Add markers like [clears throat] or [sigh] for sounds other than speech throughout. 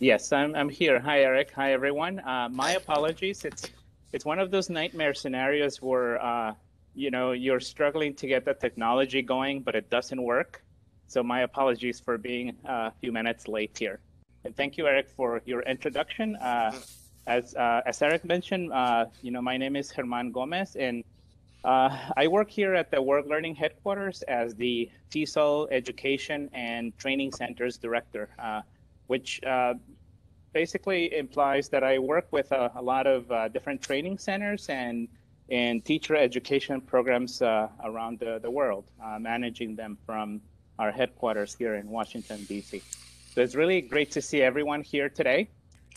Yes, I'm, I'm here. Hi, Eric. Hi, everyone. Uh, my apologies. It's it's one of those nightmare scenarios where uh, you know you're struggling to get the technology going, but it doesn't work. So my apologies for being a few minutes late here. And thank you, Eric, for your introduction. Uh, as uh, as Eric mentioned, uh, you know my name is Herman Gomez, and uh, I work here at the World Learning headquarters as the TESOL Education and Training Centers Director which uh, basically implies that I work with a, a lot of uh, different training centers and and teacher education programs uh, around the, the world, uh, managing them from our headquarters here in Washington, D.C. So it's really great to see everyone here today.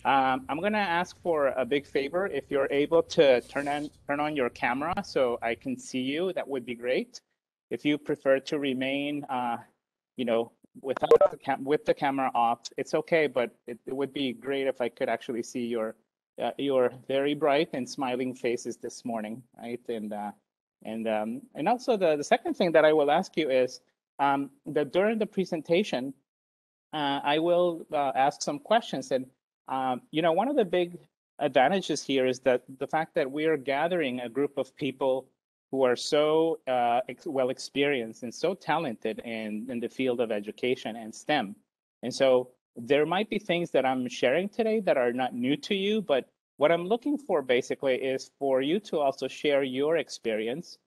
Um, I'm going to ask for a big favor. If you're able to turn on turn on your camera so I can see you, that would be great. If you prefer to remain, uh, you know, without the cam with the camera off, it's okay, but it, it would be great if I could actually see your uh, your very bright and smiling faces this morning, right? And uh, and um, and also the the second thing that I will ask you is um, that during the presentation, uh, I will uh, ask some questions, and um, you know, one of the big advantages here is that the fact that we are gathering a group of people who are so uh, ex well experienced and so talented in, in the field of education and STEM. And so there might be things that I'm sharing today that are not new to you, but what I'm looking for basically is for you to also share your experience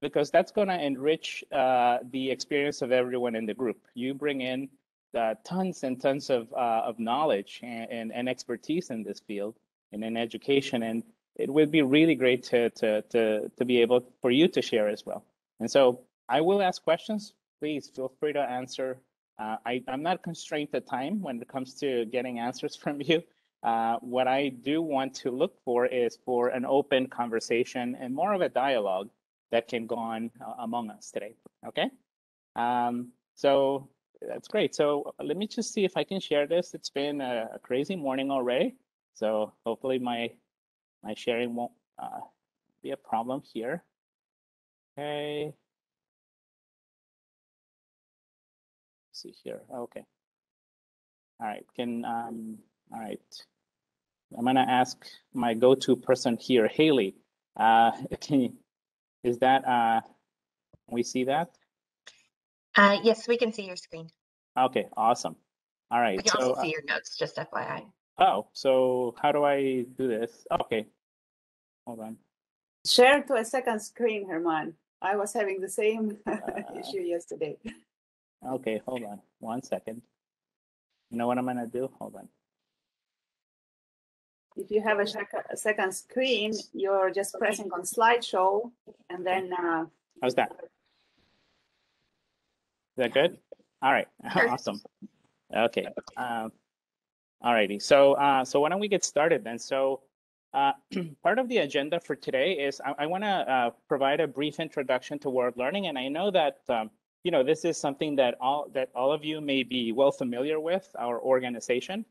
because that's going to enrich uh, the experience of everyone in the group. You bring in uh, tons and tons of, uh, of knowledge and, and, and expertise in this field and in education. And it would be really great to, to, to, to be able for you to share as well. And so I will ask questions. Please feel free to answer. Uh, I, I'm not constrained to time when it comes to getting answers [laughs] from you. Uh, what I do want to look for is for an open conversation and more of a dialogue that can go on uh, among us today. Okay. Um, so that's great. So let me just see if I can share this. It's been a, a crazy morning already. So hopefully my my sharing won't uh, be a problem here. Okay. Let's see here. Okay. All right. Can um. All right. I'm gonna ask my go-to person here, Haley. Uh, can [laughs] you? Is that uh? we see that? Uh, yes, we can see your screen. Okay. Awesome. All right. We can so, also see uh, your notes, just FYI. Oh, so how do I do this? Okay. Hold on. Share to a second screen, Herman. I was having the same [laughs] Uh, issue yesterday. Okay, hold on. One second. You know what I'm gonna do? Hold on. If you have a, a second screen, you're just pressing on slideshow and then uh, How's that? Is that good? All right, [laughs] awesome. Okay. Um, alrighty. So, uh, so why don't we get started then? So, uh, [clears throat] part of the agenda for today is I, I want to uh, provide a brief introduction to World Learning, and I know that um, you know this is something that all that all of you may be well familiar with our organization,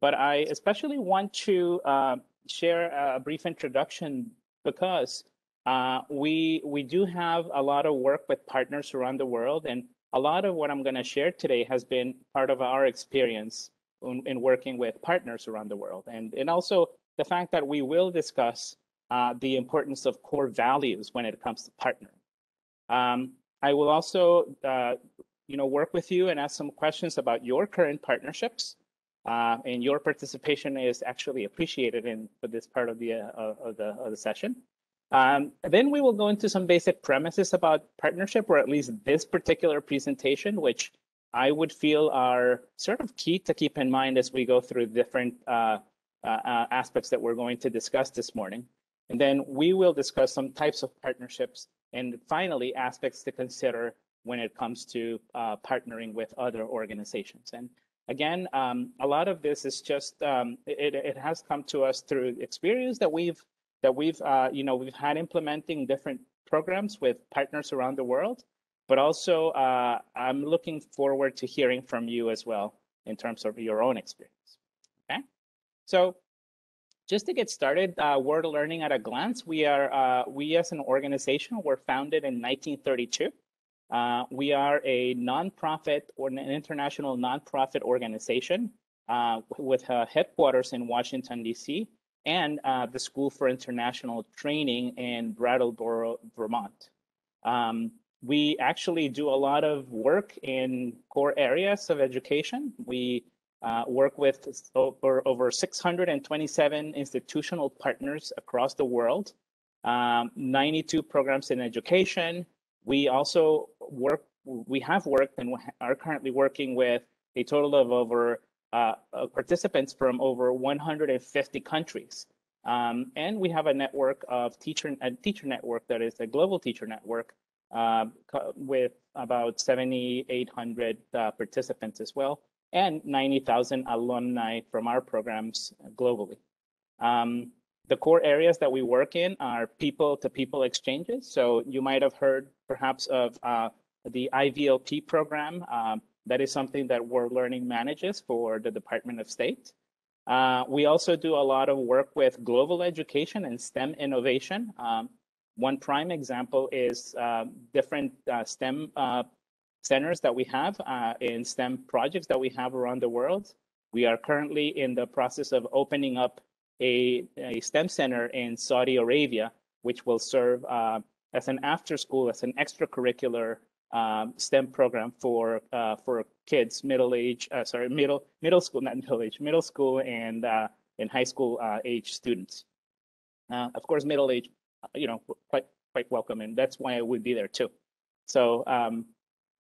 but I especially want to uh, share a brief introduction because uh, we we do have a lot of work with partners around the world, and a lot of what I'm going to share today has been part of our experience in, in working with partners around the world, and and also the fact that we will discuss uh, the importance of core values when it comes to partnering. Um, I will also, uh, you know, work with you and ask some questions about your current partnerships, uh, and your participation is actually appreciated in for this part of the uh, of the of the session. Um, then we will go into some basic premises about partnership, or at least this particular presentation, which I would feel are sort of key to keep in mind as we go through different uh, uh, uh, aspects that we're going to discuss this morning. And then we will discuss some types of partnerships and finally aspects to consider when it comes to uh, partnering with other organizations. And again, um, a lot of this is just um, it, it has come to us through experience that we've that we've uh, you know we've had implementing different programs with partners around the world. But also, uh, I'm looking forward to hearing from you as well in terms of your own experience. Okay. So just to get started, uh, World Learning at a glance, we are, uh, we as an organization were founded in 1932. Uh, we are a nonprofit or an international nonprofit organization uh, with headquarters in Washington, D.C., and uh, the School for International Training in Brattleboro, Vermont. Um, we actually do a lot of work in core areas of education. We uh, work with over, over 627 institutional partners across the world, um, 92 programs in education. We also work, we have worked and are currently working with a total of over uh, participants from over 150 countries. Um, and we have a network of teacher, a teacher network that is a global teacher network with about 7,800 uh, participants as well, and 90,000 alumni from our programs globally. Um, the core areas that we work in are people-to-people exchanges. So you might have heard perhaps of uh, the IVLP program. Um, that is something that World Learning manages for the Department of State. Uh, we also do a lot of work with global education and STEM innovation. Um, one prime example is uh, different uh, STEM uh, centers that we have uh, in STEM projects that we have around the world. We are currently in the process of opening up a, a STEM center in Saudi Arabia, which will serve uh, as an after school, as an extracurricular um, STEM program for uh, for kids, middle age, uh, sorry, middle middle school, not middle age, middle school and uh, and high school age students. Of course, middle age, you know, quite quite welcome, and that's why I would be there too. So um,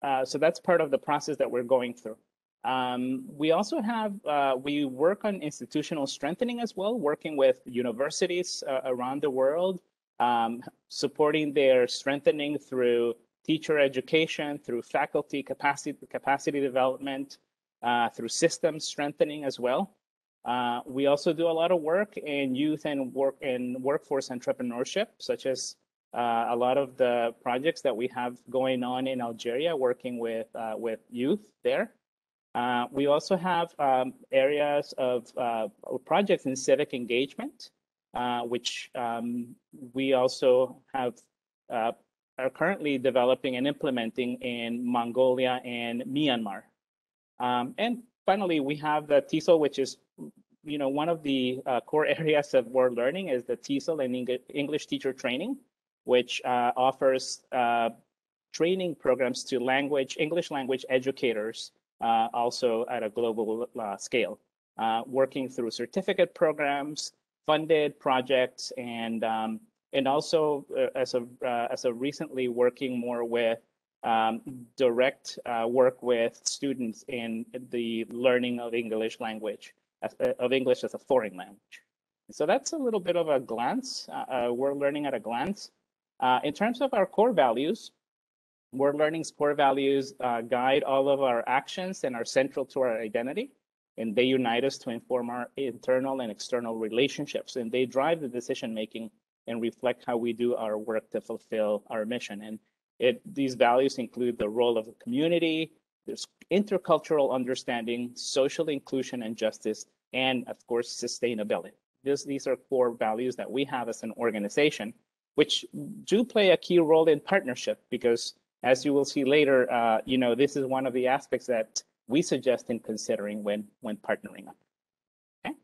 uh, so that's part of the process that we're going through. Um, we also have, uh, we work on institutional strengthening as well, working with universities uh, around the world, um, supporting their strengthening through teacher education, through faculty capacity, capacity development, uh, through systems strengthening as well. Uh, we also do a lot of work in youth and work in workforce entrepreneurship, such as uh, a lot of the projects that we have going on in Algeria, working with uh, with youth there. Uh, we also have um, areas of uh, projects in civic engagement, which um, we also have are currently developing and implementing in Mongolia and Myanmar. Um, and finally, we have the TESOL, which is you know, one of the core [laughs] areas of world learning is the TESOL and English teacher training which uh, offers uh, training programs to language, English language educators, uh, also at a global uh, scale, uh, working through certificate programs, funded projects, and um, and also as a as a recently working more with um, direct work with students in the learning of English language, of English as a foreign language. So that's a little bit of a glance. World Learning at a glance. Uh, in terms of our core values, World Learning's core values uh, guide all of our actions and are central to our identity. And they unite us to inform our internal and external relationships. And they drive the decision making and reflect how we do our work to fulfill our mission. And it, these values include the role of the community, there's intercultural understanding, social inclusion and justice, and of course, sustainability. This, these are core values that we have as an organization which do play a key role in partnership because as you will see later, uh, you know, this is one of the aspects that we suggest in considering when, when partnering up. Okay.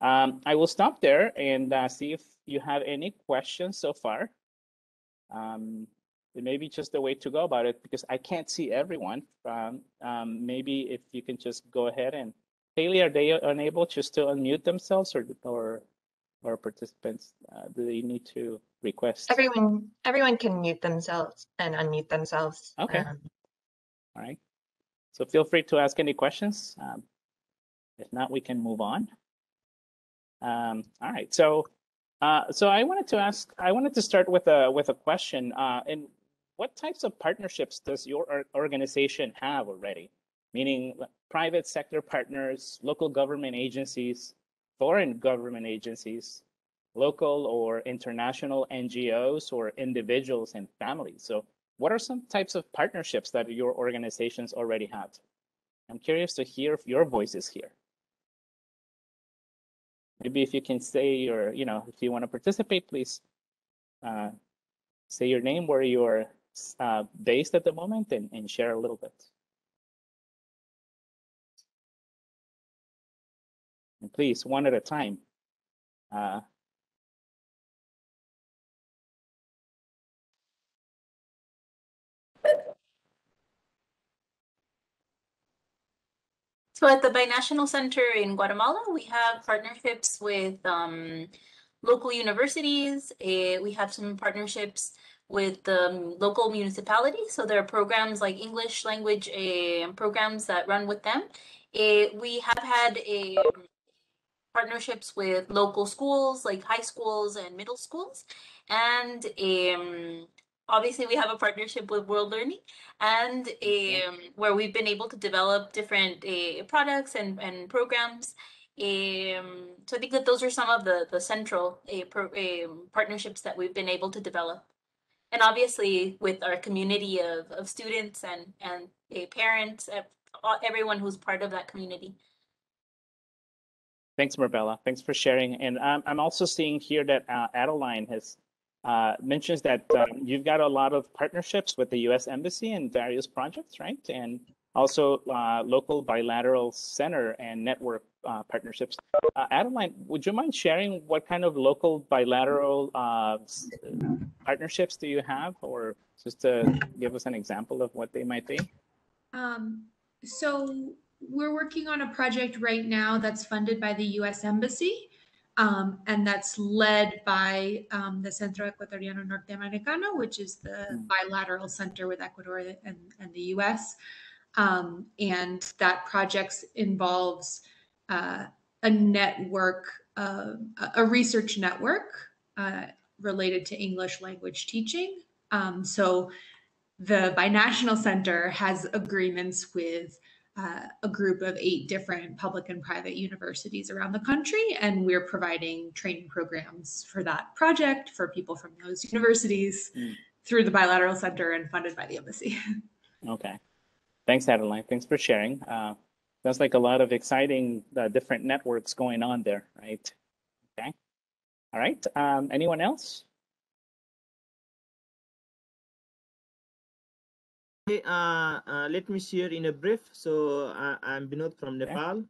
Um, I will stop there and uh, see if you have any questions so far. Um, it may be just a way to go about it because I can't see everyone. Um, um, maybe if you can just go ahead and Haley, are they unable just to unmute themselves or, or or participants? Uh, do they need to request? Everyone, everyone can mute themselves and unmute themselves. Okay. Um, All right. So feel free to ask any questions. Um, if not, we can move on. Um, all right. So, uh, so I wanted to ask. I wanted to start with a with a question. Uh, and what types of partnerships does your organization have already? Meaning, private sector partners, local government agencies, foreign government agencies, local or international NGOs or individuals and families. So what are some types of partnerships that your organizations already have? I'm curious to hear your voices here. Maybe if you can say your, you know, if you want to participate, please uh, say your name, where you're uh, based at the moment, and, and share a little bit. And please, one at a time. Uh, So at the Binational Center in Guatemala, we have partnerships with um, local universities. eh, we have some partnerships with the local municipalities. So there are programs like English language eh, programs that run with them. Eh, we have had a partnerships with local schools like high schools and middle schools. And um, obviously we have a partnership with World Learning and um, where we've been able to develop different uh, products and, and programs. Um, so I think that those are some of the, the central uh, pro, um, partnerships that we've been able to develop. And obviously with our community of, of students and, and parents, everyone who's part of that community. Thanks, Marbella. Thanks for sharing. And um, I'm also seeing here that uh, Adeline has uh, mentions that um, you've got a lot of partnerships with the U.S. Embassy and various projects, right? And also uh, local bilateral center and network uh, partnerships. Uh, Adeline, would you mind sharing what kind of local bilateral uh, partnerships do you have, or just to give us an example of what they might be? Um, so we're working on a project right now that's funded by the U.S. Embassy, um, and that's led by um, the Centro Ecuatoriano Norteamericano, which is the Mm. bilateral center with Ecuador and, and the U.S. Um, and that project involves uh, a network, uh, a- research network uh, related to English language teaching. Um, so the Binational Center has agreements with uh, a group of eight different public and private universities around the country, and we're providing training programs for that project for people from those universities Mm. through the Bilateral Center and funded by the embassy. [laughs] Okay. Thanks, Adeline. Thanks for sharing. Uh, sounds like a lot of exciting uh, different networks going on there, right? Okay. All right. Um, anyone else? Hey, uh, uh, let me share in a brief. So uh, I'm Binod from Okay. Nepal,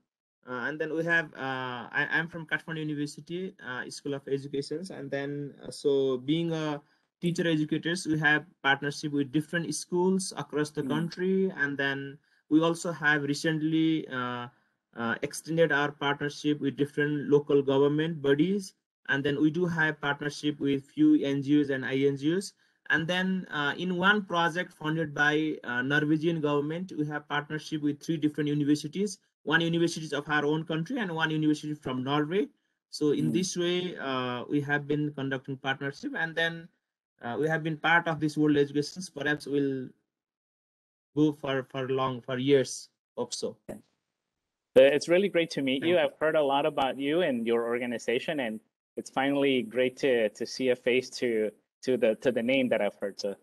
uh, and then we have uh, I, I'm from Kathmandu University uh, School of Education, and then uh, so being a teacher educators, we have partnership with different schools across the Mm. country, and then we also have recently uh, uh, extended our partnership with different local government bodies, and then we do have partnership with few NGOs and INGOs. And then uh, in one project funded by uh, Norwegian government, we have partnership with three different universities. One university of our own country and one university from Norway. So in Mm. this way, uh, we have been conducting partnership, and then uh, we have been part of this world education. Perhaps we'll go for for long for years. Hope so. Uh, It's really great to meet you. I've heard a lot about you and your organization, and it's finally great to to see a face to to the to the name that I've heard. So,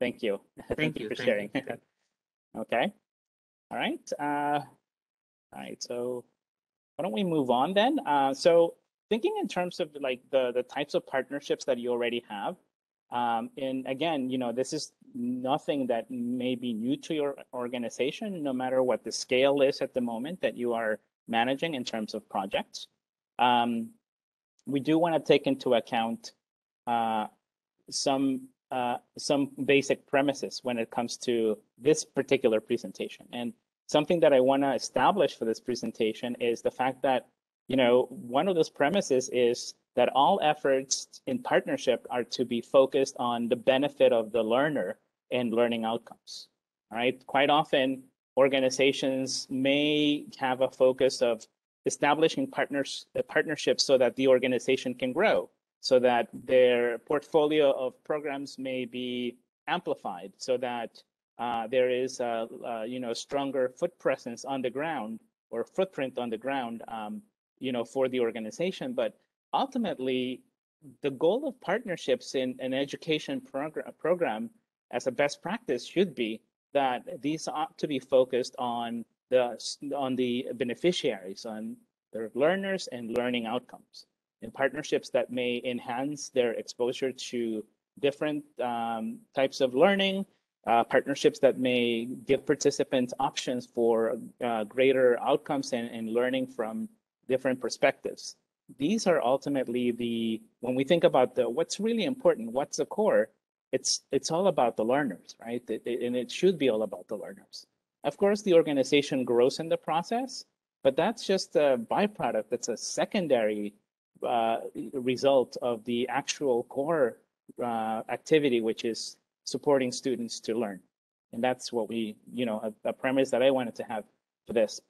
thank you. [laughs] Thank you, for thank sharing. you. [laughs] okay. All right. Uh, all right. So, why don't we move on then? Uh, so, thinking in terms of like the the types of partnerships that you already have. Um, and again, you know, this is nothing that may be new to your organization, no matter what the scale is at the moment that you are managing in terms of projects. Um, we do want to take into account uh, some uh, some basic premises when it comes to this particular presentation. And something that I want to establish for this presentation is the fact that, you know, one of those premises is that all efforts in partnership are to be focused on the benefit of the learner and learning outcomes. All right. Quite often, organizations may have a focus of establishing partners uh, partnerships so that the organization can grow, so that their portfolio of programs may be amplified, so that uh, there is a, a you know stronger foot presence on the ground or footprint on the ground, um, you know, for the organization. But ultimately, the goal of partnerships in an education program, program as a best practice should be that these ought to be focused on the on the beneficiaries, on their learners and learning outcomes, in partnerships that may enhance their exposure to different um, types of learning, uh, partnerships that may give participants options for uh, greater outcomes and, and learning from different perspectives. These are ultimately the when we think about the what's really important, what's the core. It's it's all about the learners, right? It- it- and it should be all about the learners. Of course, the organization grows in the process, but that's just a byproduct. That's a secondary uh, result of the actual core uh, activity, which is supporting students to learn. And that's what we, you know, a, a premise that I wanted to have for this.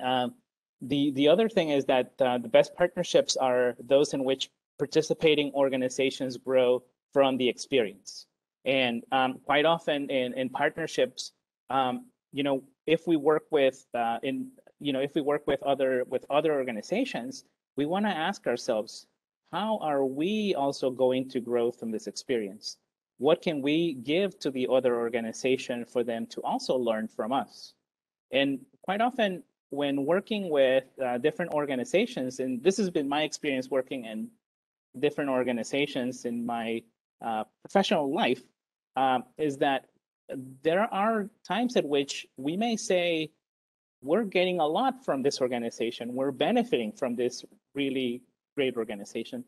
Um, the the other thing is that uh, the best partnerships are those in which participating organizations grow from the experience. And um, quite often in, in partnerships, um, you know, if we work with uh, in you know if we work with other with other organizations, we want to ask ourselves, how are we also going to grow from this experience? What can we give to the other organization for them to also learn from us? And quite often, when working with uh, different organizations, and this has been my experience working in different organizations in my uh, professional life, um, is that there are times at which we may say, we're getting a lot from this organization, we're benefiting from this really great organization.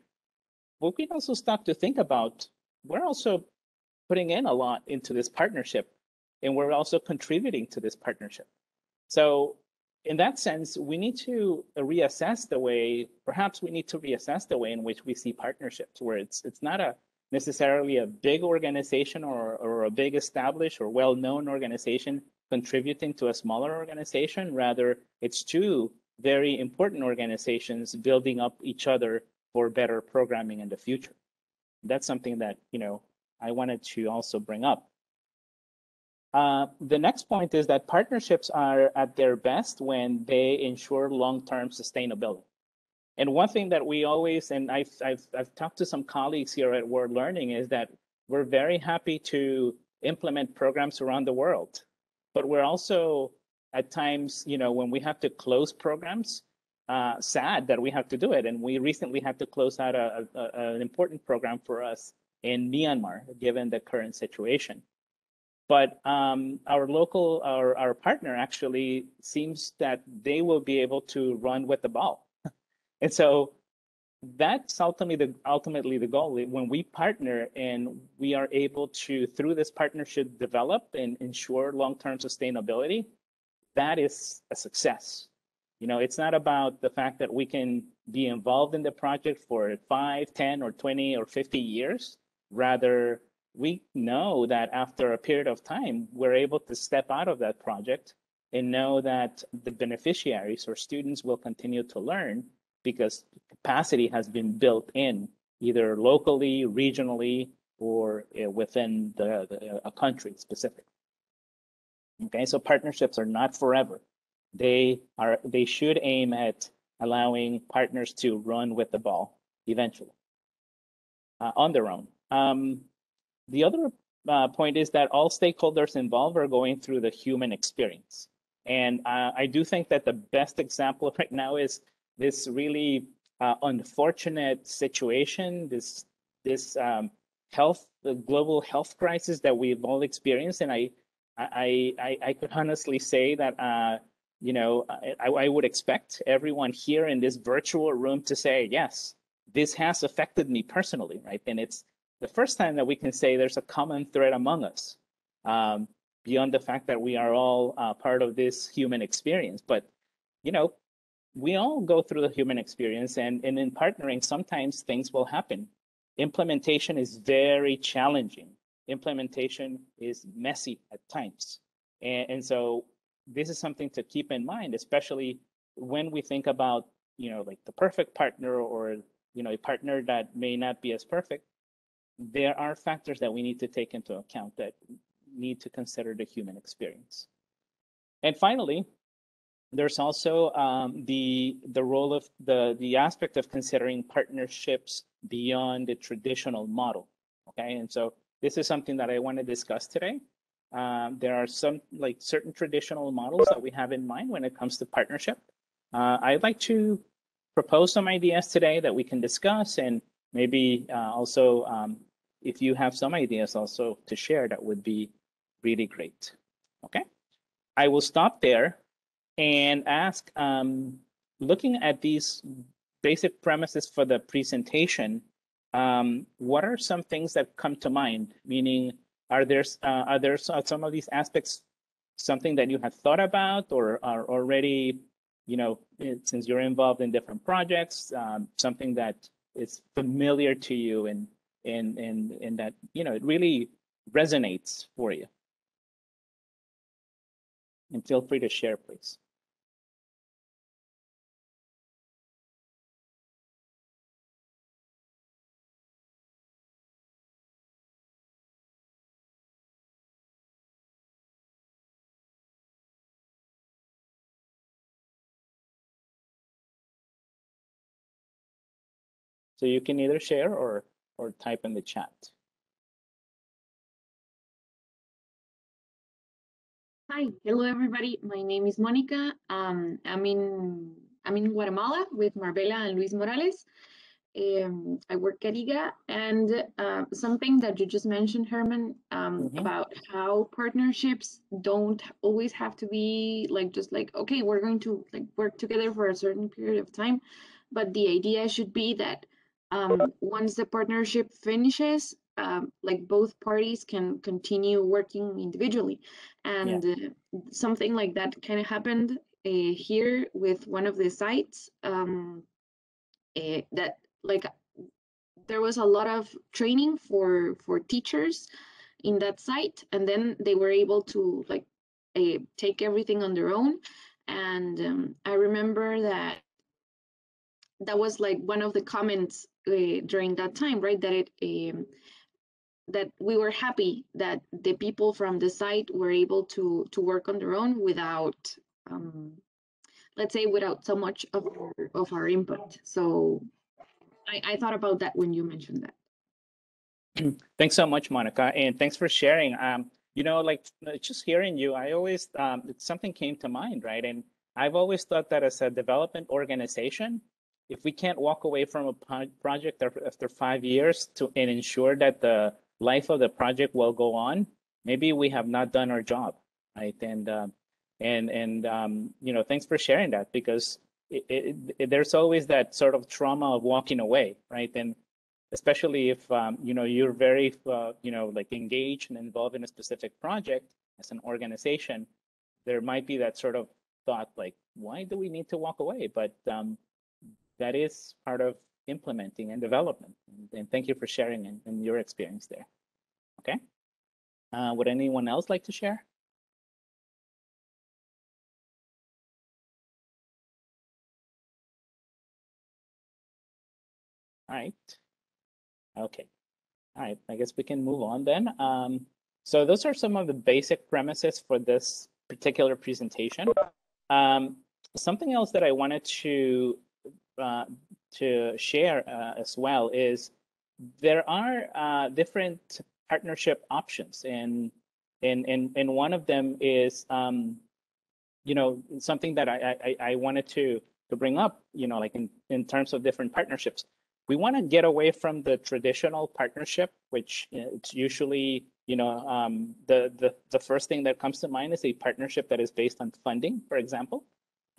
But we can also stop to think about, we're also putting in a lot into this partnership, and we're also contributing to this partnership. So in that sense, we need to reassess the way, perhaps we need to reassess the way in which we see partnerships, where it's it's not a necessarily a big organization or, or a big established or well-known organization contributing to a smaller organization. Rather, it's two very important organizations building up each other for better programming in the future. That's something that, you know, I wanted to also bring up. Uh, the next point is that partnerships are at their best when they ensure long-term sustainability. And one thing that we always, and I've, I've, I've talked to some colleagues here at World Learning, is that we're very happy to implement programs around the world. But we're also at times, you know, when we have to close programs, uh, sad that we have to do it. And we recently had to close out a, a, a, an important program for us in Myanmar, given the current situation. But um, our local, our, our partner actually seems that they will be able to run with the ball. [laughs] and so that's ultimately the, ultimately the goal. When we partner and we are able to, through this partnership, develop and ensure long-term sustainability, that is a success. You know, it's not about the fact that we can be involved in the project for five, 10, or 20, or 50 years. Rather, we know that after a period of time, we're able to step out of that project and know that the beneficiaries or students will continue to learn because capacity has been built in either locally, regionally, or uh, within the, the a country specific. Okay, so partnerships are not forever. They are they should aim at allowing partners to run with the ball eventually uh, on their own. Um, the other uh, point is that all stakeholders involved are going through the human experience. And uh, I do think that the best example [laughs] right now is this really uh, unfortunate situation, this this um, health, the global health crisis that we've all experienced. And I, I, I, I could honestly say that, uh, you know, I, I would expect everyone here in this virtual room to say, yes, this has affected me personally, right? And it's the first time that we can say there's a common thread among us, um, beyond the fact that we are all uh, part of this human experience. But, you know, we all go through the human experience, and, and in partnering, sometimes things will happen. Implementation is very challenging. Implementation is messy at times. And, and so this is something to keep in mind, especially when we think about, you know, like the perfect partner or, you know, a partner that may not be as perfect there are factors that we need to take into account that need to consider the human experience. And finally, there's also um, the the role of the the aspect of considering partnerships beyond the traditional model. Okay, and so this is something that I want to discuss today. Um, there are some like certain traditional models that we have in mind when it comes to partnership. Uh, I'd like to propose some ideas today that we can discuss and maybe uh, also um, if you have some ideas also to share, that would be really great. Okay, I will stop there and ask um, looking at these basic premises for the presentation, um, what are some things that come to mind? Meaning, are there uh, are there some of these aspects something that you have thought about or are already, you know, since you're involved in different projects, um, something that is familiar to you and and and and that you know it really resonates for you? And feel free to share, please. So you can either share or or type in the chat. Hi, hello everybody. My name is Monica. Um, I'm in I'm in Guatemala with Marbella and Luis Morales. Um, I work at IGA, and uh, something that you just mentioned, Herman, um, Mhm. about how partnerships don't always have to be like just like okay, we're going to like work together for a certain period of time, but the idea should be that um, once the partnership finishes, um, like both parties can continue working individually. And uh, something like that kind of happened uh, here with one of the sites um, uh, that like there was a lot of training for for teachers in that site and then they were able to like uh, take everything on their own and um, i remember that that was like one of the comments uh, during that time right that it um, that we were happy that the people from the site were able to to work on their own without um, let's say without so much of our, of our input so I, I thought about that when you mentioned that [clears throat] Thanks so much, Monica, and thanks for sharing. Um, you know, like uh, just hearing you, I always um, something came to mind, right? And I've always thought that as a development organization, if we can't walk away from a project after, five years to and ensure that the life of the project will go on, maybe we have not done our job, right? And um, and and um, you know, thanks for sharing that because it, it, it, there's always that sort of trauma of walking away, right? And especially if um, you know you're very uh, you know like engaged and involved in a specific project as an organization there might be that sort of thought like why do we need to walk away but um, that is part of implementing and development and, thank you for sharing and, and your experience there okay uh, would anyone else like to share all right Okay. All right. I guess we can move on then. Um, so those are some of the basic premises for this particular presentation. Um, something else that I wanted to uh, to share uh, as well is there are uh, different partnership options, and and and and one of them is um, you know something that I, I I wanted to to bring up. You know, like in in terms of different partnerships we want to get away from the traditional partnership, which it's usually, you know, um, the, the, the first thing that comes to mind is a partnership that is based on funding, for example.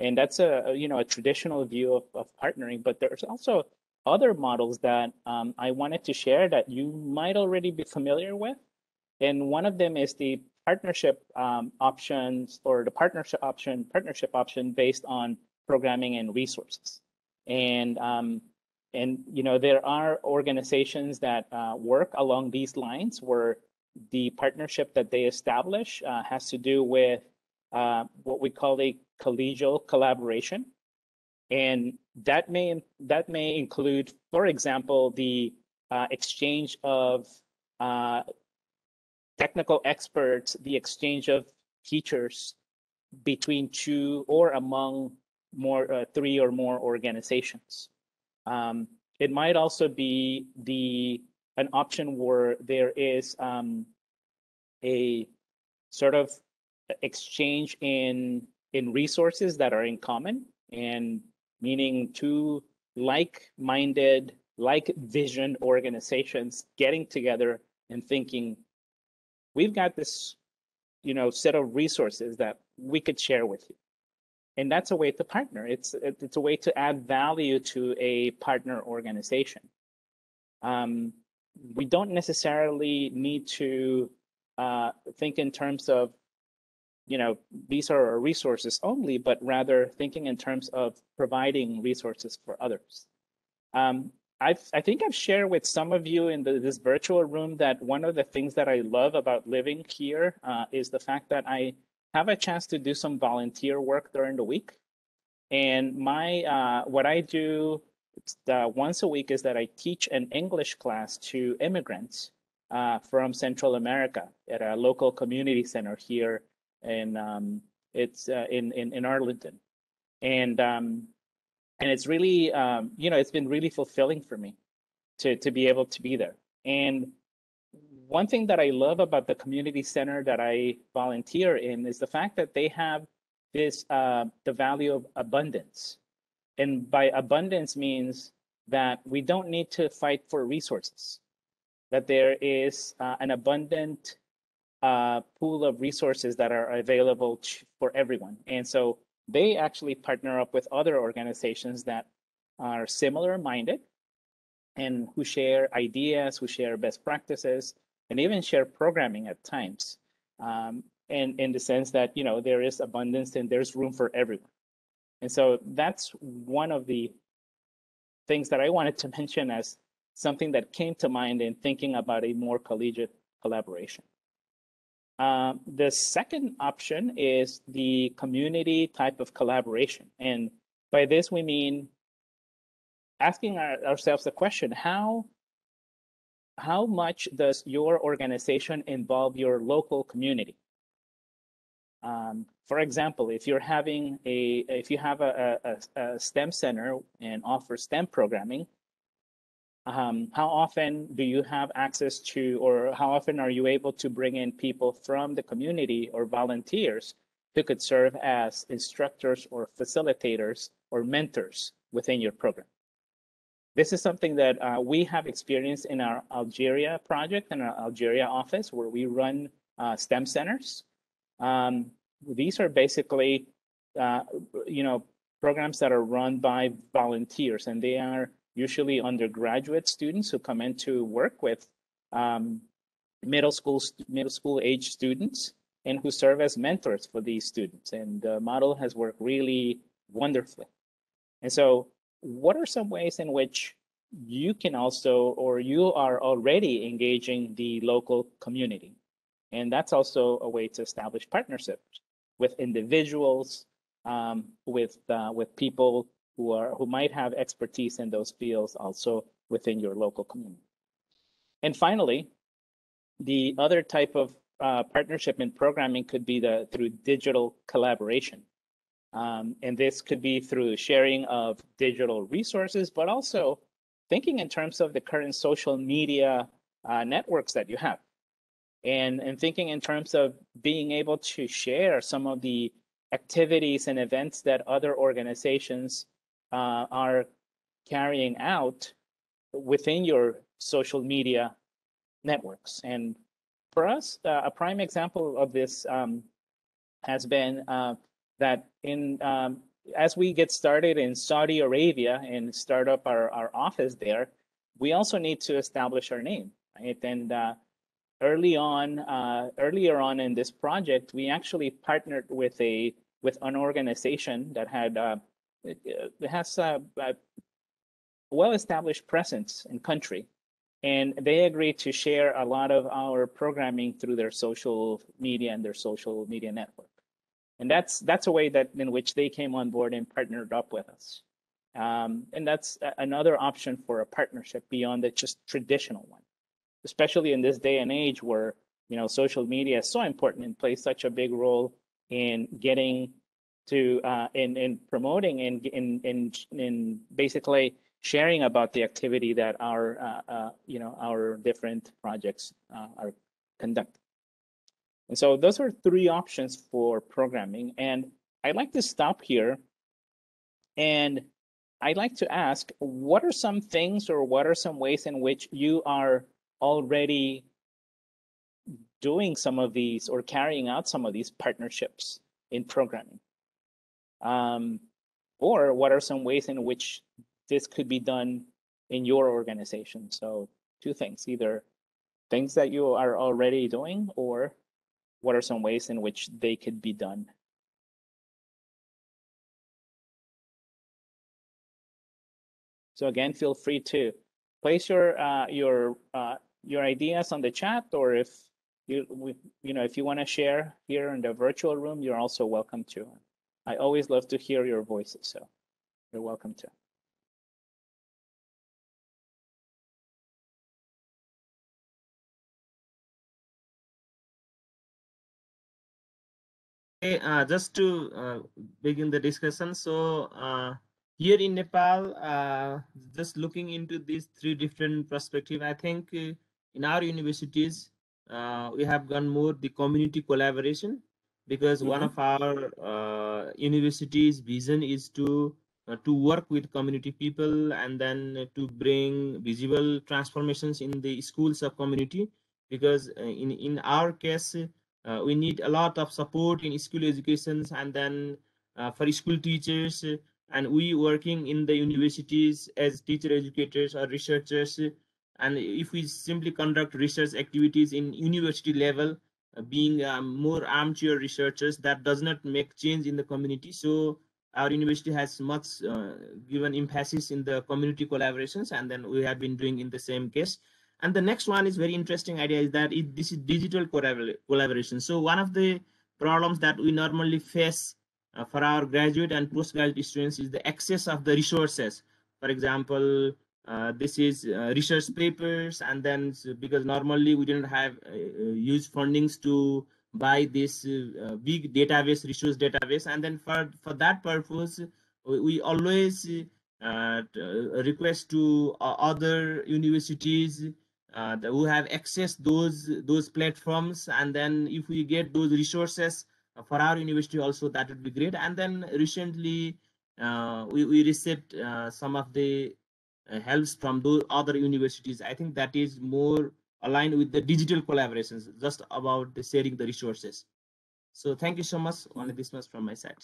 And that's a, you know, a traditional view of, of partnering, but there's also other models that um, I wanted to share that you might already be familiar with. And one of them is the partnership um, options or the partnership option, partnership option based on programming and resources. And um, and you know there are organizations that uh, work along these lines where the partnership that they establish uh, has to do with uh, what we call a collegial collaboration. And that may that may include for example the uh, exchange of uh, technical experts the exchange of teachers between two or among more uh, three or more organizations. Um, it might also be the an option where there is um, a sort of exchange in in resources that are in common, and meaning two like-minded, like-vision organizations getting together and thinking, we've got this, you know, set of resources that we could share with you, and that's a way to partner. It's it's a way to add value to a partner organization. Um, we don't necessarily need to uh, think in terms of, you know, these are our resources only, but rather thinking in terms of providing resources for others. Um, I've, I think I've shared with some of you in the, this virtual room that one of the things that I love about living here uh, is the fact that I have a chance to do some volunteer work during the week. And my uh, what I do uh, once a week is that I teach an English class to immigrants uh, from Central America at a local community center here in um, it's uh, in, in in Arlington, and um, and it's really um, you know it's been really fulfilling for me to to be able to be there. And one thing that I love about the community center that I volunteer in is the fact that they have this uh, the value of abundance, and by abundance means that we don't need to fight for resources, that there is uh, an abundant uh, pool of resources that are available to, for everyone, and so they actually partner up with other organizations that are similar minded and who share ideas, who share best practices, and even share programming at times. Um, and in the sense that, you know, there is abundance and there's room for everyone. And so that's one of the things that I wanted to [laughs] mention as something that came to mind in thinking about a more collegiate collaboration. Um, the second option is the community type of collaboration. And by this, we mean asking our, ourselves the question, how, how much does your organization involve your local community? Um, for example, if you're having a, if you have a, a, a STEM center and offer STEM programming, um, how often do you have access to, or how often are you able to bring in people from the community or volunteers who could serve as instructors or facilitators or mentors within your program? This is something that uh, we have experienced in our Algeria project and our Algeria office where we run uh, STEM centers. Um, these are basically, uh, you know, programs that are run by volunteers and they are usually undergraduate students who come in to work with um, middle school middle school age students and who serve as mentors for these students. And the model has worked really wonderfully. And so what are some ways in which you can also, or you are already engaging the local community? And that's also a way to establish partnerships with individuals, um, with uh, with people who are who might have expertise in those fields also within your local community. And finally, the other type of uh, partnership in programming could be the through digital collaboration. Um, and this could be through sharing of digital resources, but also thinking in terms of the current social media uh, networks that you have. And, and thinking in terms of being able to share some of the activities and events that other organizations uh, are carrying out within your social media networks. And for us, uh, a prime example of this um, has been uh, that in um, as we get started in Saudi Arabia and start up our, our office there, we also need to establish our name, right? And uh, early on, uh, earlier on in this project, we actually partnered with a with an organization that had uh, it, it has a, a well-established presence in country, and they agreed to share a lot of our programming through their social media and their social media network. And that's that's a way that in which they came on board and partnered up with us. Um, and that's another option for a partnership beyond the just traditional one especially in this day and age where you know social media is so important and plays such a big role in getting to uh, in in promoting and in in in basically sharing about the activity that our uh, uh, you know our different projects uh, are conducting and so those are three options for programming. And I'd like to stop here. And I'd like to ask, what are some things or what are some ways in which you are already doing some of these or carrying out some of these partnerships in programming? Um, or what are some ways in which this could be done in your organization? So two things, either things that you are already doing or what are some ways in which they could be done? So again, feel free to place your uh, your uh, your ideas on the chat, or if you you know if you want to share here in the virtual room, you're also welcome to. I always love to hear your voices, so you're welcome to. Uh, just to uh, begin the discussion, so uh, here in Nepal, uh, just looking into these three different perspectives, I think uh, in our universities, uh, we have gone more the community collaboration because one of our uh, universities' vision is to uh, to work with community people and then to bring visible transformations in the schools of community. Because uh, in in our case, uh, we need a lot of support in school educations and then uh, for school teachers. And we working in the universities as teacher educators or researchers. And if we simply conduct research activities in university level being um, more armchair researchers that does not make change in the community so our university has much uh, given emphasis in the community collaborations and then we have been doing in the same case and the next one is very interesting idea is that it, this is digital collaboration. So one of the problems that we normally face uh, for our graduate and postgraduate students is the access of the resources. For example, uh, this is uh, research papers, and then because normally we didn't have uh, uh, huge fundings to buy this uh, uh, big database, resource database, and then for for that purpose, we, always request to other universities who have access those those platforms. And then if we get those resources for our university also that would be great. And then recently we, we received some of the helps from those other universities i think that is more aligned with the digital collaborations just about the sharing the resources so thank you so much only this much from my side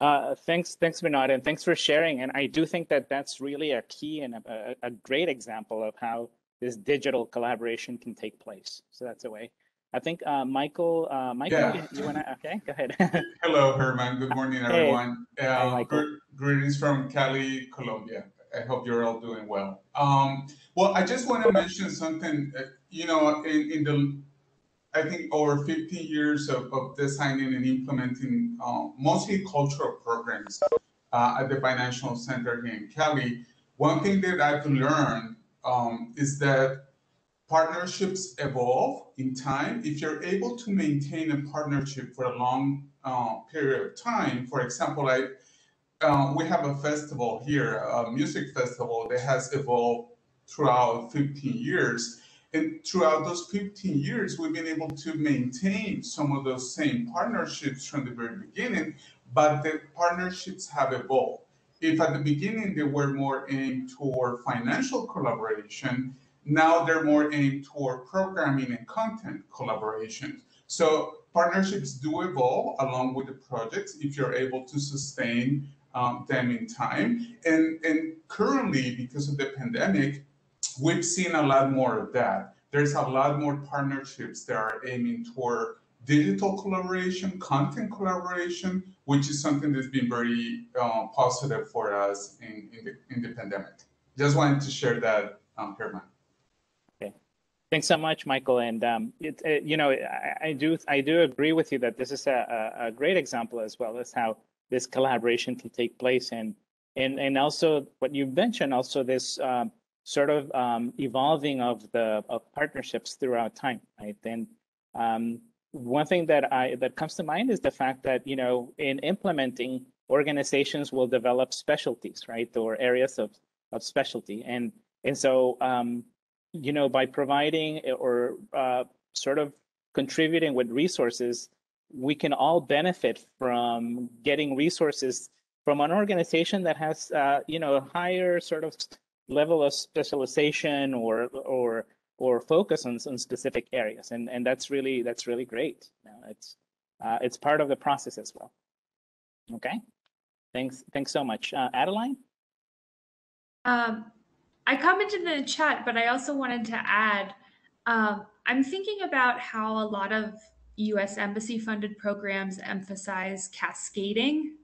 Uh, thanks, thanks, Vinod, and thanks for sharing. And I do think that that's really a key and a, a, a great example of how this digital collaboration can take place. So that's a way. I think uh, Michael, uh, Michael, Yeah. you, you want to? Okay, go ahead. Hello, Herman. Good morning, everyone. Uh, Michael. gre- greetings from Cali, Colombia. I hope you're all doing well. Um, well, I just want to mention something. uh, you know, in, in the, I think over 15 years of, of designing and implementing uh, mostly cultural programs uh, at the Binational Center here in Cali, one thing that I've learned um, is that partnerships evolve in time. If you're able to maintain a partnership for a long uh, period of time, for example, like uh, we have a festival here, a music festival that has evolved throughout 15 years. And throughout those 15 years, we've been able to maintain some of those same partnerships from the very beginning, but the partnerships have evolved. If at the beginning they were more aimed toward financial collaboration, now they're more aimed toward programming and content collaboration. So partnerships do evolve along with the projects if you're able to sustain um, them in time. And, and currently, because of the pandemic, we've seen a lot more of that. There's a lot more partnerships that are aiming toward digital collaboration, content collaboration, which is something that's been very uh, positive for us in, in, the, in the pandemic. Just wanted to share that, um, Herman. Okay. Thanks so much, Michael. And um, it, it, you know, I, I do I do agree with you that this is a, a great example as well as how this collaboration can take place, and and and also what you mentioned, also this um, sort of um, evolving of the of partnerships throughout time, right? And um, one thing that I that comes to mind is the fact that you know in implementing organizations will develop specialties, right, or areas of of specialty, and and so um, you know, by providing or uh, sort of contributing with resources, we can all benefit from getting resources from an organization that has, uh, you know, a higher sort of level of specialization or or or focus on specific areas, and and that's really that's really great. Know, it's uh, it's part of the process as well. Okay. Thanks, thanks so much. Uh, Adeline? Um, I commented in the chat, but I also wanted to add um, I'm thinking about how a lot of US Embassy funded programs emphasize cascading.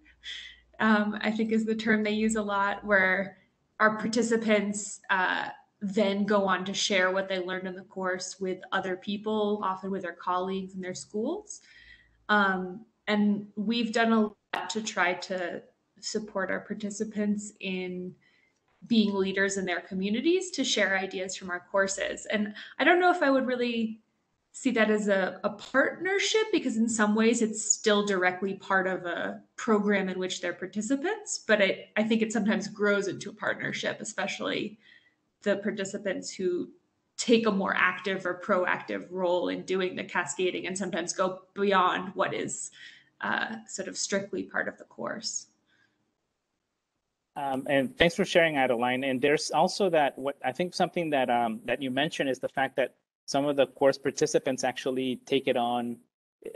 Um, I think is the term they use a lot, where our participants uh, then go on to share what they learned in the course with other people, often with their colleagues in their schools. Um, and we've done a lot to try to support our participants in being leaders in their communities to share ideas from our courses. And I don't know if I would really see that as a, a partnership because in some ways it's still directly part of a program in which they're participants, but it, I think it sometimes grows into a partnership, especially the participants who take a more active or proactive role in doing the cascading and sometimes go beyond what is uh, sort of strictly part of the course. Um, and thanks for sharing, Adeline. And there's also that what I think something that um, that you mentioned is the fact that some of the course participants actually take it on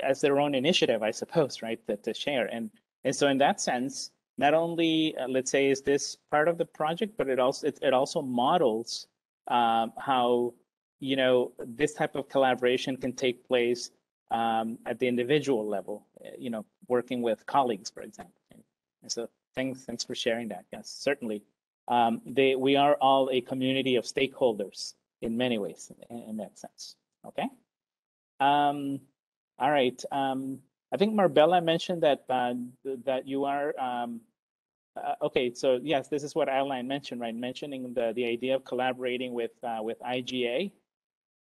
as their own initiative, I suppose, [laughs] right? That to share. And and so in that sense, not only uh, let's say is this part of the project, but it also it, it also models um, how you know this type of collaboration can take place um, at the individual level. You know, working with colleagues, for example. And so thanks, thanks for sharing that. Yes, certainly. Um, they, we are all a community of stakeholders in many ways in, that sense. Okay. Um, all right. Um, I think Marbella mentioned that uh, that you are um, uh, okay. So yes, this is what Adeline mentioned, right? Mentioning the the idea of collaborating with uh, with IGA.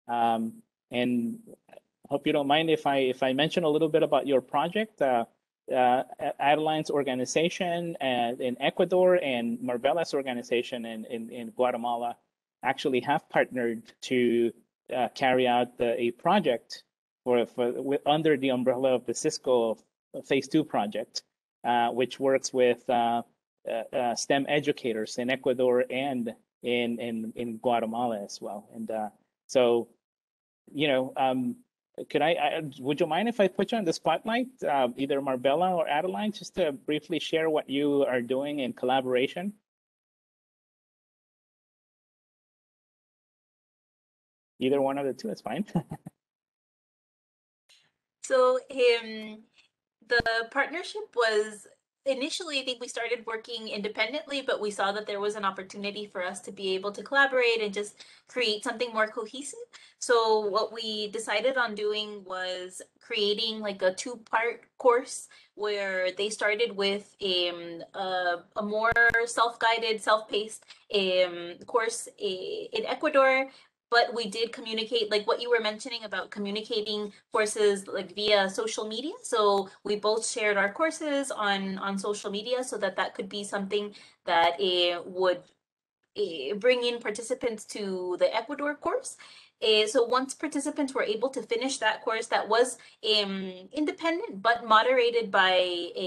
Um, and I hope you don't mind if I if I mention a little bit about your project. Uh, uh, Adeline's organization and in Ecuador and Marbella's organization in, in, in Guatemala actually have partnered to uh, carry out the, a project for, for with, under the umbrella of the Cisco Phase 2 project, uh, which works with uh, uh, uh, STEM educators in Ecuador and in, in, in Guatemala as well. And so, you know, um, could I, I, would you mind if I put you on the spotlight, uh, either Marbella or Adeline, just to briefly share what you are doing in collaboration? Either one of the two is fine. [laughs] so um, the partnership was initially, I think we started working independently, but we saw that there was an opportunity for us to be able to collaborate and just create something more cohesive. So what we decided on doing was creating like a two-part course where they started with um, a, a more self-guided, self-paced um, course eh, in Ecuador but we did communicate like what you were mentioning about communicating courses like via social media. So we both shared our courses on on social media so that that could be something that uh, would uh, bring in participants to the ecuador course. Uh, so once participants were able to finish that course that was um, independent but moderated by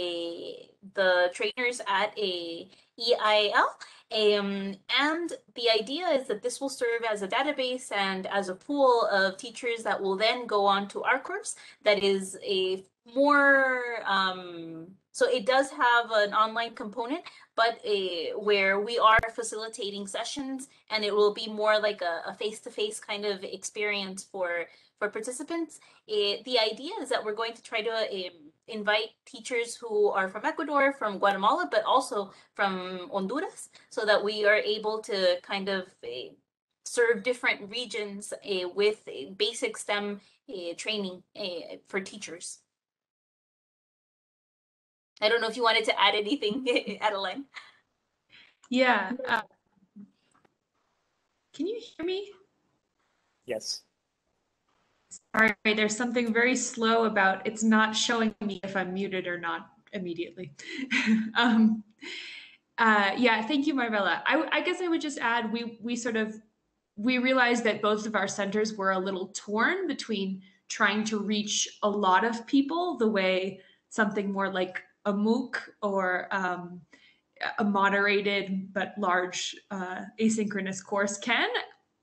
a, the trainers at a EIL um, and the idea is that this will serve as a database and as a pool of teachers that will then go on to our course that is a more um, so it does have an online component but a, where we are facilitating sessions and it will be more like a, a face-to-face kind of experience for for participants it, the idea is that we're going to try to um, invite teachers who are from Ecuador, from Guatemala, but also from Honduras, so that we are able to kind of uh, serve different regions uh, with basic STEM uh, training for teachers. I don't know if you wanted to add anything, [laughs] Adeline. Yeah. Uh, can you hear me? Yes. Sorry, there's something very slow about it's not showing me if I'm muted or not immediately. [laughs] um, uh, yeah, thank you, Marbella. I, I guess I would just add we we sort of we realized that both of our centers were a little torn between trying to reach a lot of people the way something more like a MOOC or um, a moderated but large uh, asynchronous course can,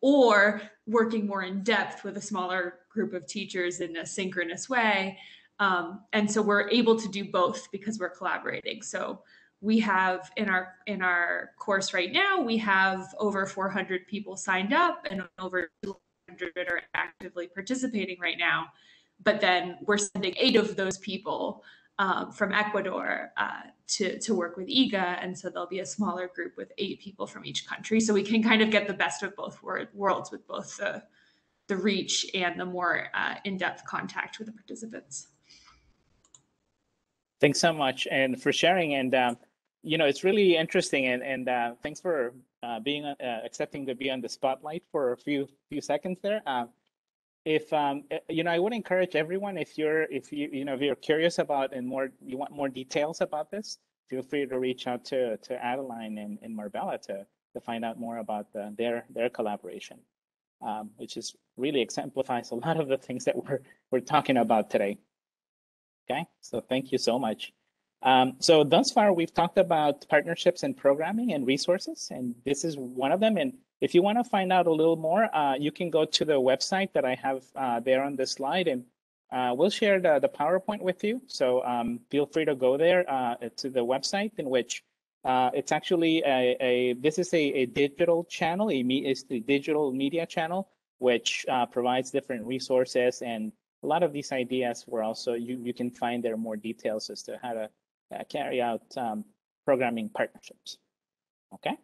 or working more in depth with a smaller group of teachers in a synchronous way. Um, and so we're able to do both because we're collaborating. So we have in our in our course right now we have over 400 people signed up and over 200 are actively participating right now but then we're sending eight of those people um, from ecuador uh, to to work with iga and so there'll be a smaller group with eight people from each country so we can kind of get the best of both wor- worlds with both the the reach and the more uh, in-depth contact with the participants Thanks so much and for sharing. And um, you know, it's really interesting. And and uh, thanks for uh, being uh, accepting to be on the spotlight for a few few seconds there. Uh, if um, eh, you know, I would encourage everyone if you're if you you know if you're curious about and more you want more details about this, feel free to reach out to to Adeline and, and Marbella to to find out more about the, their their collaboration, um, which is really exemplifies a lot of the things that we're we're talking about today. Okay, so thank you so much. Um, so thus far, we've talked about partnerships and programming and resources, and this is one of them. And if you want to find out a little more, uh, you can go to the website that I have uh, there on the slide, and uh, we'll share the, the PowerPoint with you. So um, feel free to go there uh, to the website in which uh, it's actually a, a, this is a, a digital channel, a me, it's the digital media channel, which uh, provides different resources and a lot of these ideas were also you, you can find there more details as to how to uh, carry out um, programming partnerships. Okay,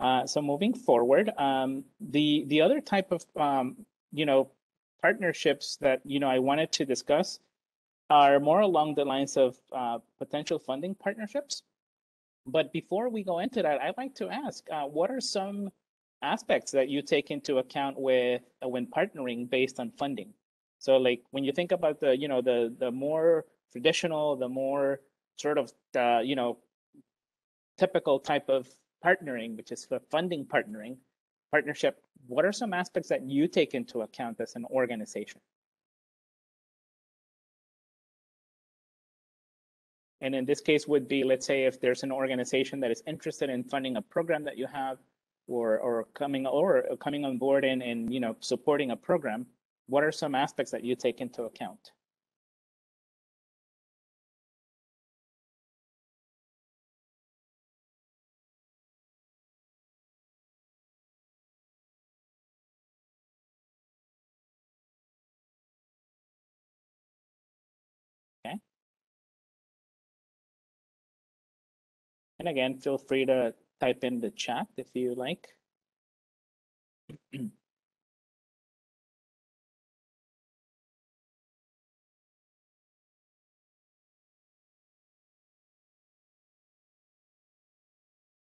uh, so moving forward, um, the the other type of um, you know partnerships that you know I wanted to discuss are more along the lines of uh, potential funding partnerships. But before we go into that, I'd like to ask, uh, what are some aspects that you take into account with uh, when partnering based on funding? So like when you think about the, you know, the the more traditional, the more sort of the, you know, typical type of partnering, which is the funding partnering, partnership, what are some aspects that you take into account as an organization? And in this case would be, let's say if there's an organization that is interested in funding a program that you have or or coming or coming on board and, and you know supporting a program, what are some aspects that you take into account? And again, feel free to type in the chat if you like. [clears throat]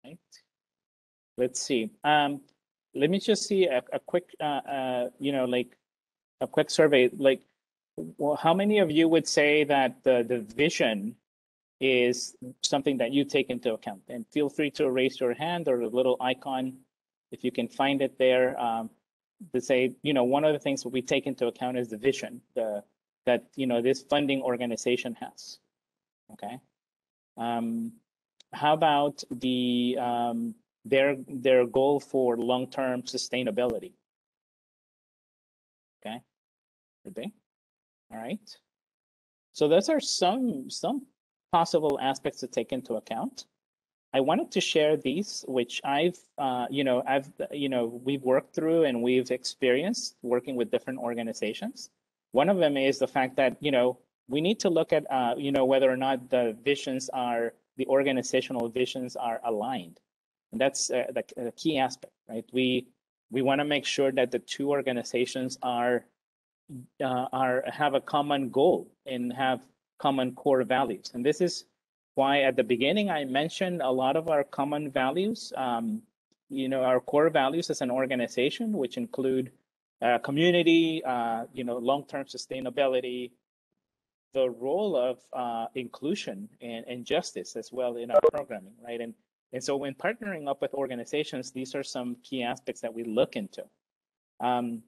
right? Let's see. Um, let me just see a, a quick, uh, uh, you know, like a quick survey. Like, well, how many of you would say that the, the vision is something that you take into account? And feel free to raise your hand or the little icon if you can find it there um, to say, you know, one of the things that we take into account is the vision the, that, you know, this funding organization has. Okay. Um, how about the um, their their goal for long-term sustainability? Okay, be. All right. So those are some some possible aspects to take into account. I wanted to share these, which I've, uh, you know, I've, you know, we've worked through and we've experienced working with different organizations. One of them is the fact that, you know, we need to look at, uh, you know, whether or not the visions are the organizational visions are aligned. And that's uh, the, the, key aspect, right? We we want to make sure that the two organizations are uh, are have a common goal and have common core values. And this is why at the beginning I mentioned a lot of our common values. Um, you know, our core values as an organization, which include uh, community, uh, you know, long-term sustainability, the role of uh, inclusion and, and justice as well in our programming, right? And and so when partnering up with organizations, these are some key aspects that we look into. Um,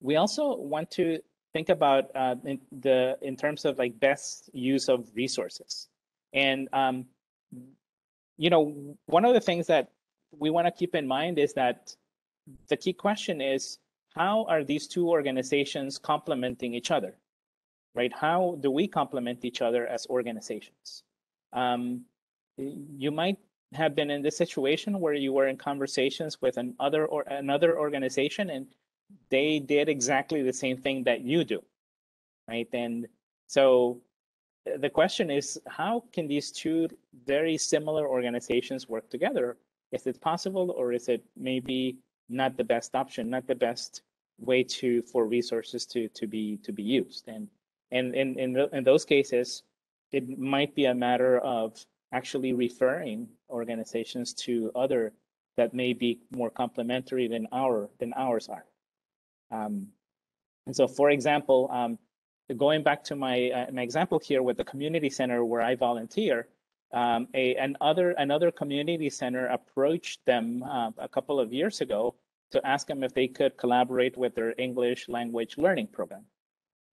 we also want to think about uh, in the in terms of like best use of resources, and um, you know one of the things that we want to keep in mind is that the key question is how are these two organizations complementing each other right? How do we complement each other as organizations? Um, you might have been in this situation where you were in conversations with another or another organization and they did exactly the same thing that you do, right? And so uh, the question is, how can these two very similar organizations work together? Is it possible, or is it maybe not the best option, not the best way to for resources to to be to be used? And and in in, in those cases, it might be a matter of actually referring organizations to other that may be more complementary than our than ours are. Um, and so, for example, um, going back to my uh, my example here with the community center where I volunteer, um, a another another community center approached them uh, a couple of years ago to ask them if they could collaborate with their English language learning program,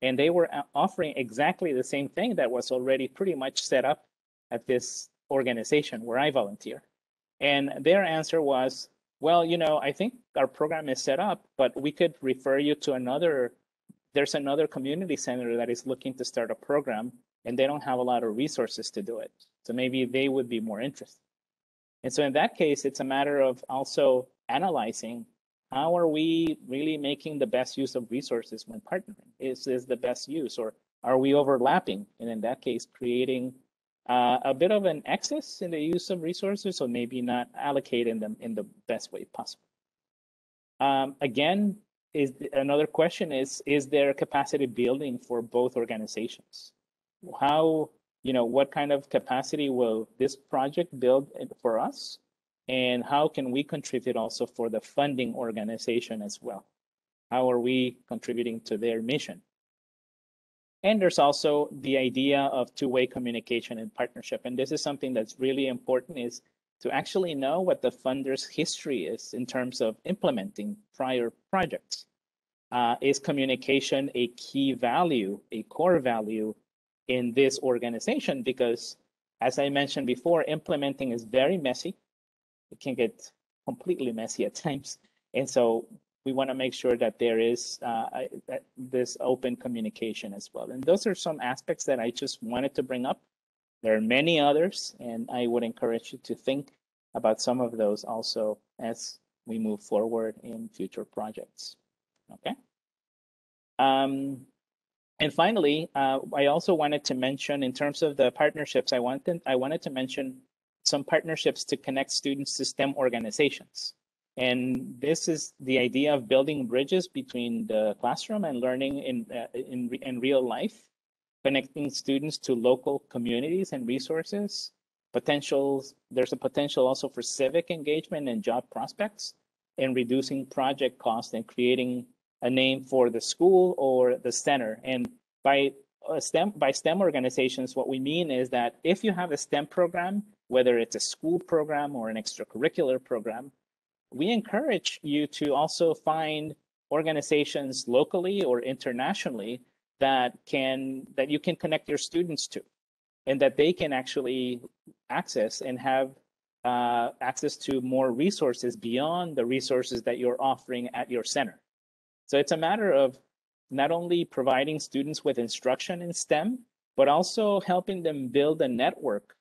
and they were uh, offering exactly the same thing that was already pretty much set up at this organization where I volunteer, and their answer was, well, you know, I think our program is set up, but we could refer you to another there's another community center that is looking to start a program and they don't have a lot of resources to do it. So maybe they would be more interested. And so in that case, it's a matter of also analyzing how are we really making the best use of resources when partnering? Is this the best use or are we overlapping? And in that case, creating uh, a bit of an excess in the use of resources or maybe not allocating them in the best way possible. Um, again, is another question is is there capacity building for both organizations? How you know what kind of capacity will this project build for us? And how can we contribute also for the funding organization as well? How are we contributing to their mission and there's also the idea of two-way communication and partnership and this is something that's really important is to actually know what the funder's history is in terms of implementing prior projects. Uh, is communication a key value, a core value in this organization? Because as I mentioned before, implementing is very messy. It can get completely messy at [laughs] times. And so we want to make sure that there is uh, this open communication as well. And those are some aspects that I just wanted to bring up. There are many others, and I would encourage you to think about some of those also as we move forward in future projects. Okay. Um, and finally, uh, I also wanted to mention in terms of the partnerships, I wanted I wanted to mention some partnerships to connect students to STEM organizations. And this is the idea of building bridges between the classroom and learning in, uh, in, in real life, connecting students to local communities and resources, potentials. There's a potential also for civic engagement and job prospects and reducing project costs and creating a name for the school or the center. And by STEM by STEM organizations, what we mean is that if you have a STEM program, whether it's a school program or an extracurricular program, we encourage you to also find organizations locally or internationally that can that you can connect your students to and that they can actually access and have uh, access to more resources beyond the resources that you're offering at your center. So it's a matter of not only providing students with instruction in STEM, but also helping them build a network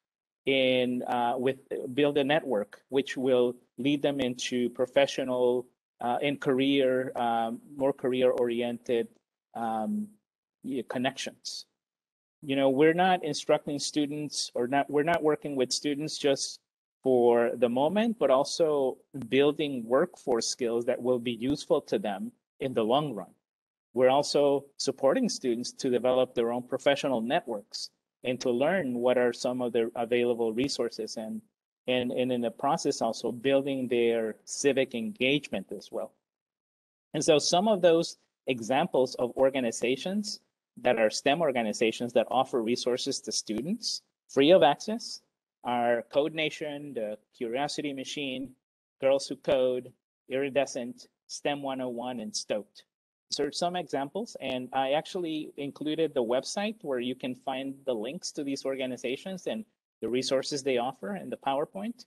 in uh, with build a network which will lead them into professional uh, in career um, more career oriented um, connections. You know we're not instructing students or not we're not working with students just for the moment but also building workforce skills that will be useful to them in the long run. We're also supporting students to develop their own professional networks and to learn what are some of the available resources and and, and in the process also building their civic engagement as well and so some of those examples of organizations that are STEM organizations that offer resources to students free of access are Code Nation, the Curiosity Machine, Girls Who Code, Iridescent, STEM 101, and Stoked. So some examples, and I actually included the website where you can find the links to these organizations and the resources they offer and the PowerPoint.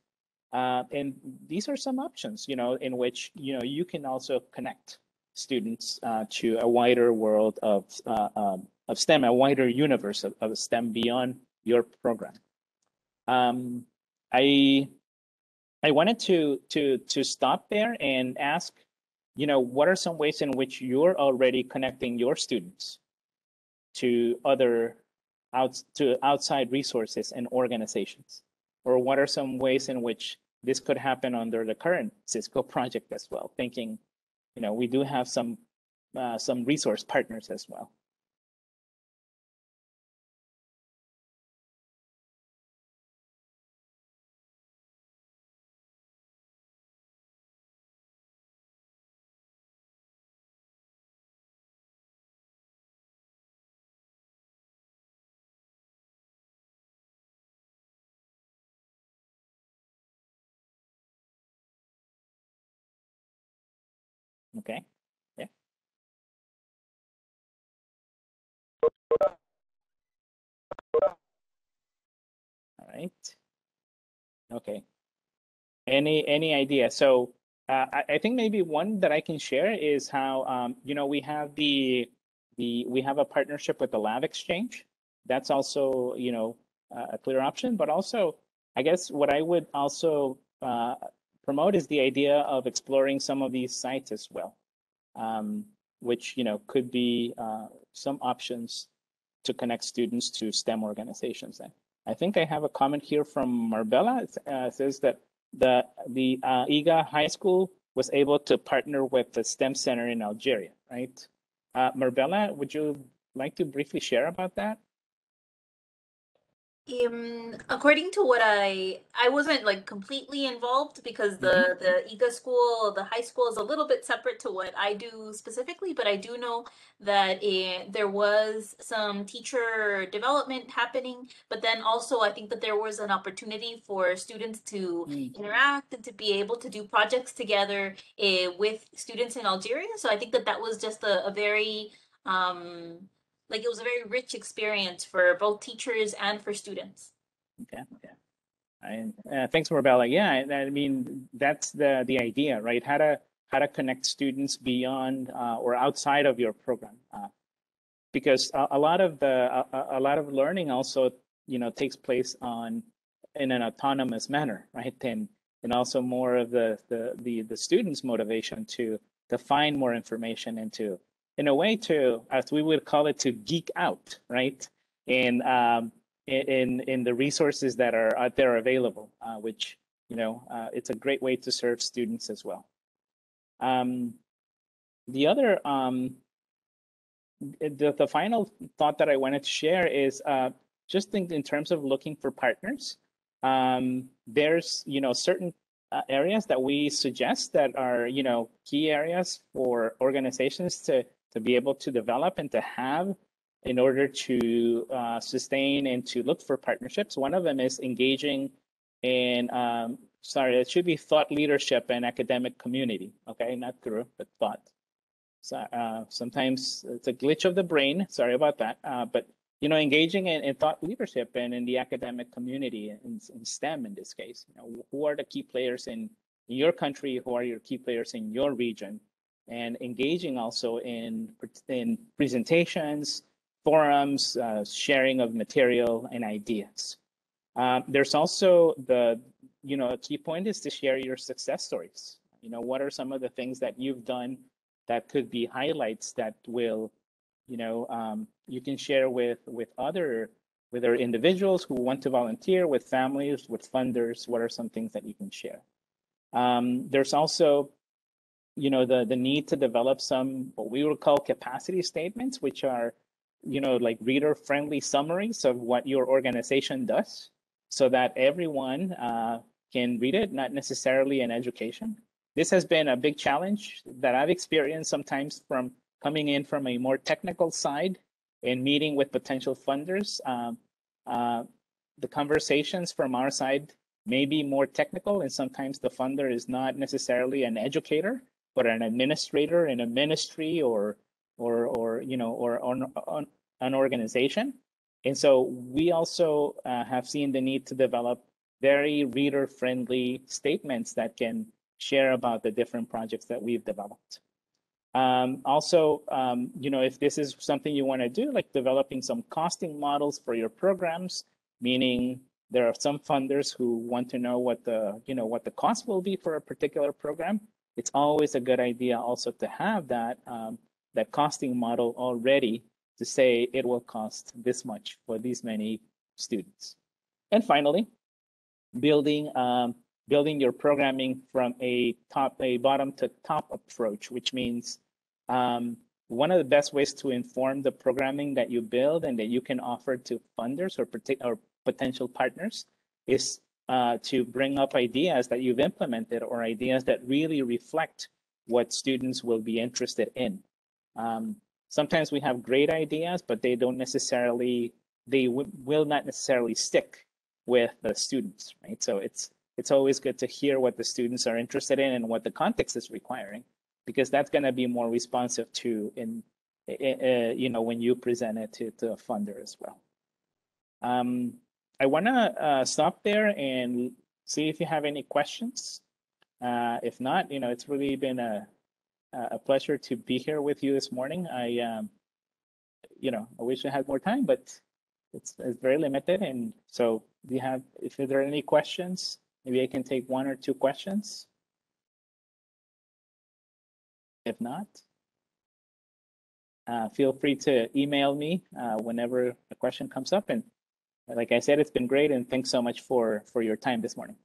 Uh, and these are some options, you know, in which you know you can also connect students uh, to a wider world of, uh, um, of STEM, a wider universe of, of, STEM beyond your program. Um, I I wanted to to to stop there and ask, you know, what are some ways in which you're already connecting your students to other out to outside resources and organizations, or what are some ways in which this could happen under the current Cisco [laughs] project as well? Thinking, you know, we do have some uh, some resource partners as well. Okay. Yeah. All right. Okay. Any any idea? So uh, I, I think maybe one that I can share is how um, you know we have the the we have a partnership with the Lab Exchange. That's also you know uh, a clear option, but also I guess what I would also uh, promote is the idea of exploring some of these sites as well, um, which you know could be uh, some options to connect students to STEM organizations. And I think I have a comment here from Marbella. It uh, says that the the uh, IGA High School was able to partner with the STEM Center in Algeria, right? Uh, Marbella, would you like to briefly share about that? Um, according to what I, I wasn't like completely involved because the the IGA school, the high school is a little bit separate to what I do specifically. But I do know that eh, there was some teacher development happening. But then also, I think that there was an opportunity for students to Mm. interact and to be able to do projects together uh, with students in Algeria. So I think that that was just a, a very um like it was a very rich experience for both teachers and for students. Okay. Yeah. I, uh, thanks, Marbella. Yeah, I, I mean that's the the idea, right? How to how to connect students beyond uh, or outside of your program, uh, because a, a lot of the a, a lot of learning also you know takes place on in an autonomous manner, right? And and also more of the the the, the students' motivation to to find more information and to in a way to as we would call it to geek out, right? And um, in in the resources that are out there available, uh, which you know uh, it's a great way to serve students as well. Um, the other um, the, the final thought that I wanted to share is uh, just think in terms of looking for partners. Um, there's you know certain uh, areas that we suggest that are you know key areas for organizations to to be able to develop and to have in order to uh, sustain and to look for partnerships. One of them is engaging in, um, sorry, it should be thought leadership and academic community. Okay, not through, but thought. So uh, sometimes it's a glitch of the brain. Sorry about that. Uh, but you know, engaging in, in, thought leadership and in the academic community, in, in STEM in this case. You know, who are the key players in your country? Who are your key players in your region? And engaging also in in presentations, forums, uh, sharing of material and ideas. Um, there's also the, you know, a key point is to share your success stories. You know, what are some of the things that you've done that could be highlights that will, you know, um, you can share with with other, with other individuals who want to volunteer, with families, with funders. What are some things that you can share? Um, there's also, you know, the the need to develop some what we would call capacity statements, which are you know, like reader friendly summaries of what your organization does so that everyone uh, can read it, not necessarily an education. This has been a big challenge that I've experienced sometimes from coming in from a more technical side and meeting with potential funders. Um, uh, the conversations from our side may be more technical, and sometimes the funder is not necessarily an educator, but an administrator in a ministry or or or you know or on, on an organization and so we also uh, have seen the need to develop very reader friendly statements that can share about the different projects that we've developed um, also um, you know if this is something you want to do like developing some costing models for your programs meaning there are some funders who want to know what the, you know, what the cost will be for a particular program. It's always a good idea also to have that, um, that costing model already to say it will cost this much for these many students. And finally, building um, building your programming from a top a bottom to top approach, which means um, one of the best ways to inform the programming that you build and that you can offer to funders or, or potential partners is uh, to bring up ideas that you've implemented or ideas that really reflect what students will be interested in. Um, sometimes we have great ideas, but they don't necessarily, they will not necessarily stick with the students, right? So it's it's always good to hear what the students are interested in and what the context is requiring, because that's going to be more responsive to in, uh, you know, when you present it to, to a funder as well. Um, I want to uh, stop there and see if you have any questions. Uh, if not, you know, it's really been a, a pleasure to be here with you this morning. I, um, you know, I wish I had more time, but it's, it's very limited. And so do you have, if there are any questions, maybe I can take one or two questions. If not, uh, feel free to email me uh, whenever a question comes up. And like I said, it's been great. And thanks so much for, for your time this morning.